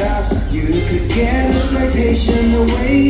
You could get a citation the way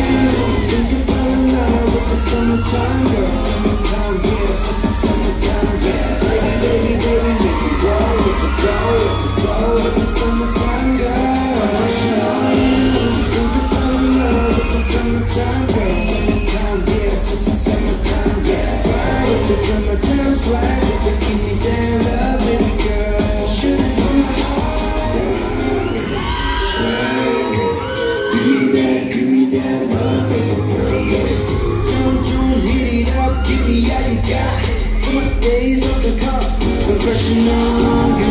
you. Ultimate days of the cup, refreshing on you.